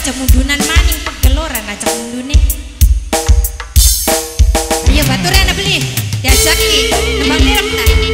aja mundunan maning pegeloran aja mundune. Ayo batur beli. diajaki nembang pirang. Nah.